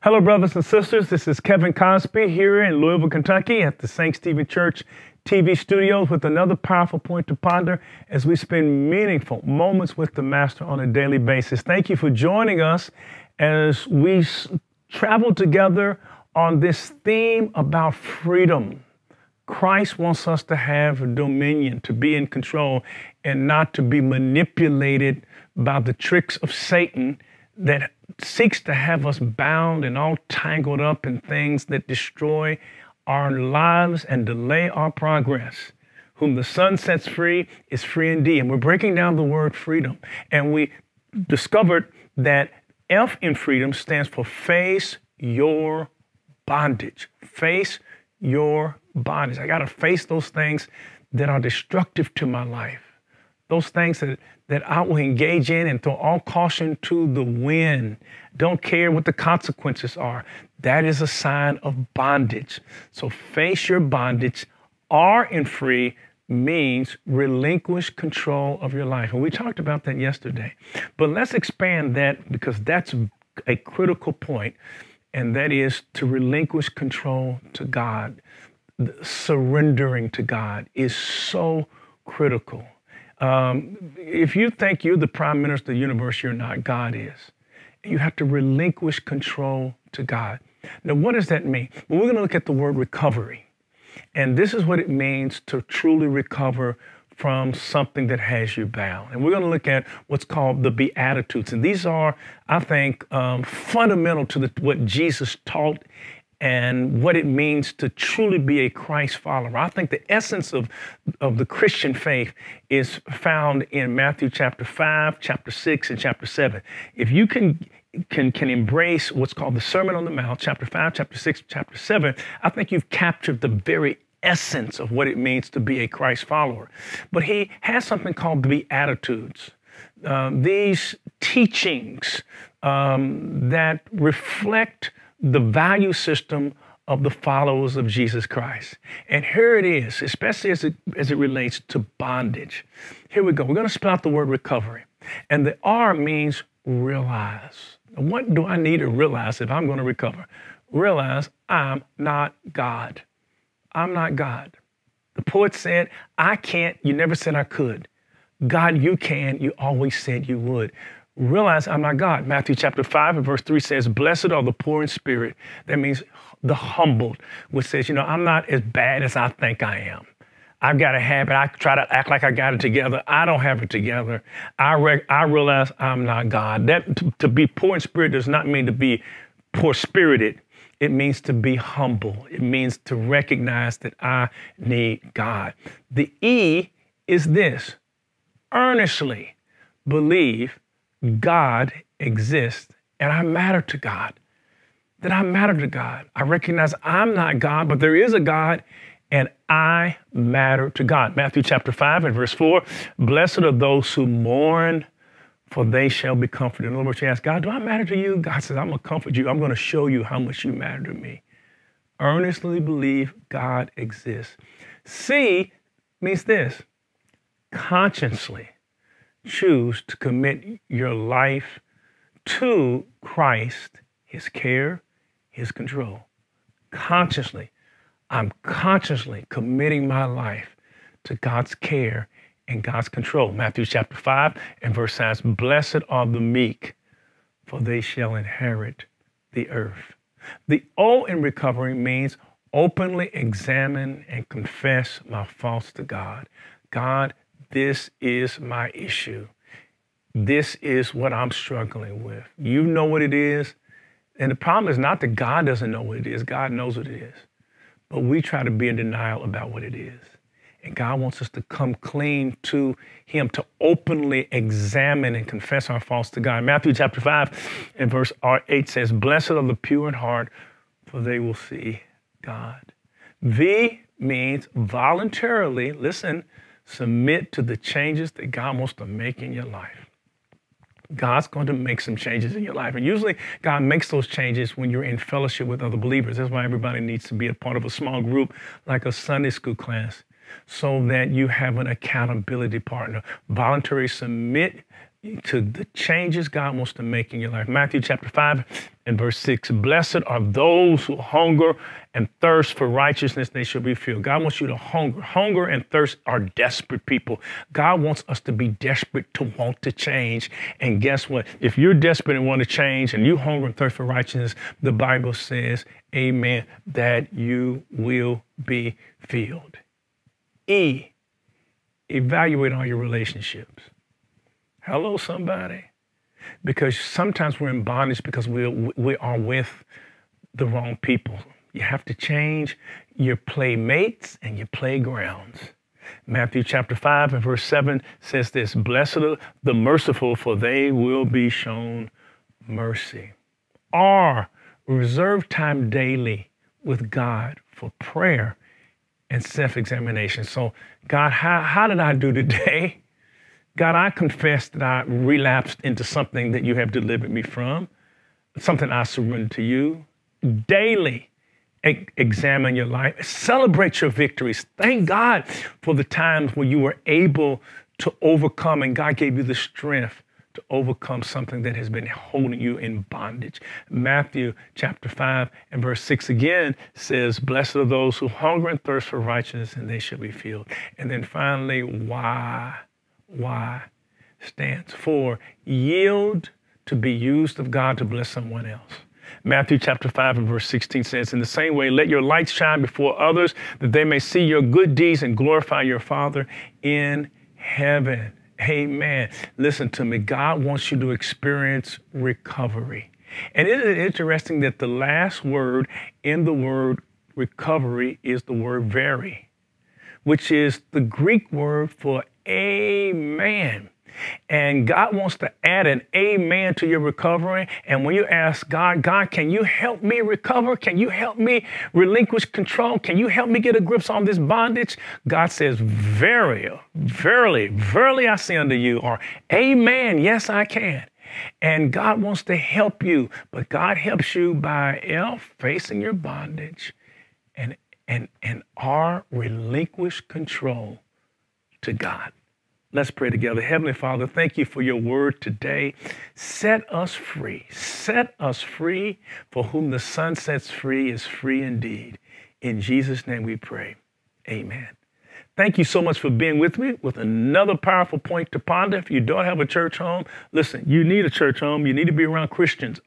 Hello, brothers and sisters. This is Kevin Cosby here in Louisville, Kentucky at the St. Stephen Church TV studios with another powerful point to ponder as we spend meaningful moments with the Master on a daily basis. Thank you for joining us as we travel together on this theme about freedom. Christ wants us to have dominion, to be in control, and not to be manipulated by the tricks of Satan that seeks to have us bound and all tangled up in things that destroy our lives and delay our progress. Whom the Son sets free is free indeed. And we're breaking down the word freedom. And we discovered that F in freedom stands for face your bondage. Face your bondage. I got to face those things that are destructive to my life. Those things that, that I will engage in and throw all caution to the wind. Don't care what the consequences are. That is a sign of bondage. So face your bondage. Are and free means relinquish control of your life. And we talked about that yesterday. But let's expand that because that's a critical point, and that is to relinquish control to God. Surrendering to God is so critical. Um, if you think you're the prime minister of the universe, you're not. God is. You have to relinquish control to God. Now, what does that mean? Well, we're going to look at the word recovery. And this is what it means to truly recover from something that has you bound. And we're going to look at what's called the Beatitudes. And these are, I think, um, fundamental to the, what Jesus taught and what it means to truly be a Christ follower. I think the essence of, of the Christian faith is found in Matthew chapter 5, chapter 6, and chapter 7. If you can can can embrace what's called the Sermon on the Mount, chapter 5, chapter 6, chapter 7, I think you've captured the very essence of what it means to be a Christ follower. But he has something called the Beatitudes. Um, these teachings um, that reflect the value system of the followers of Jesus Christ. And here it is, especially as it, as it relates to bondage. Here we go. We're going to spell out the word recovery. And the R means realize. What do I need to realize if I'm going to recover? Realize I'm not God. I'm not God. The poet said, I can't, you never said I could. God, you can, you always said you would realize I'm not God. Matthew chapter 5 and verse 3 says, Blessed are the poor in spirit. That means the humbled, which says, you know, I'm not as bad as I think I am. I've got a habit. I try to act like I got it together. I don't have it together. I, re- I realize I'm not God. That to, to be poor in spirit does not mean to be poor spirited. It means to be humble. It means to recognize that I need God. The E is this earnestly believe God exists and I matter to God. That I matter to God. I recognize I'm not God, but there is a God and I matter to God. Matthew chapter 5 and verse 4 Blessed are those who mourn, for they shall be comforted. In other words, you ask, God, do I matter to you? God says, I'm going to comfort you. I'm going to show you how much you matter to me. Earnestly believe God exists. C means this consciously choose to commit your life to Christ, His care, His control. Consciously, I'm consciously committing my life to God's care and God's control. Matthew chapter 5 and verse 6 Blessed are the meek, for they shall inherit the earth. The O in recovery means openly examine and confess my faults to God. God, this is my issue. This is what I'm struggling with. You know what it is. And the problem is not that God doesn't know what it is, God knows what it is. But we try to be in denial about what it is. And God wants us to come clean to Him, to openly examine and confess our faults to God. Matthew chapter 5 and verse 8 says, Blessed are the pure in heart, for they will see God. V means voluntarily, listen, Submit to the changes that God wants to make in your life. God's going to make some changes in your life. And usually, God makes those changes when you're in fellowship with other believers. That's why everybody needs to be a part of a small group like a Sunday school class so that you have an accountability partner. Voluntary submit to the changes God wants to make in your life. Matthew chapter 5 and verse 6 Blessed are those who hunger and thirst for righteousness, they shall be filled. God wants you to hunger. Hunger and thirst are desperate people. God wants us to be desperate to want to change. And guess what? If you're desperate and want to change and you hunger and thirst for righteousness, the Bible says, Amen, that you will be filled. E, evaluate all your relationships. Hello, somebody. Because sometimes we're in bondage because we we are with the wrong people. You have to change your playmates and your playgrounds. Matthew chapter 5 and verse 7 says this Blessed are the merciful, for they will be shown mercy. R, reserve time daily with God for prayer and self examination. So, God, how, how did I do today? God, I confess that I relapsed into something that you have delivered me from, something I surrender to you. Daily e- examine your life, celebrate your victories. Thank God for the times when you were able to overcome and God gave you the strength to overcome something that has been holding you in bondage. Matthew chapter 5 and verse 6 again says, Blessed are those who hunger and thirst for righteousness, and they shall be filled. And then finally, why? Y stands for yield to be used of God to bless someone else. Matthew chapter 5 and verse 16 says, In the same way, let your light shine before others that they may see your good deeds and glorify your Father in heaven. Amen. Listen to me. God wants you to experience recovery. And it is interesting that the last word in the word recovery is the word very, which is the Greek word for amen. And God wants to add an amen to your recovery. And when you ask God, God, can you help me recover? Can you help me relinquish control? Can you help me get a grip on this bondage? God says, Very, verily, verily I say unto you, or Amen, yes, I can. And God wants to help you, but God helps you by L, facing your bondage and and and our relinquish control to God. Let's pray together. Heavenly Father, thank you for your word today. Set us free. Set us free. For whom the Son sets free is free indeed. In Jesus' name we pray. Amen. Thank you so much for being with me with another powerful point to ponder. If you don't have a church home, listen, you need a church home. You need to be around Christians.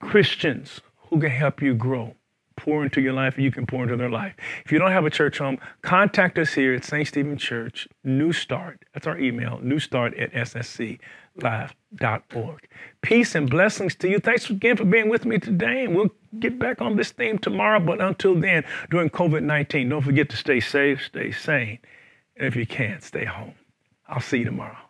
Christians who can help you grow pour into your life, and you can pour into their life. If you don't have a church home, contact us here at St. Stephen Church, New Start. That's our email, newstart at ssclive.org. Peace and blessings to you. Thanks again for being with me today, and we'll get back on this theme tomorrow. But until then, during COVID 19, don't forget to stay safe, stay sane, and if you can't, stay home. I'll see you tomorrow.